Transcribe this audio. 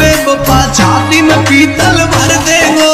बेवफा छाती में पीतल भर देंगो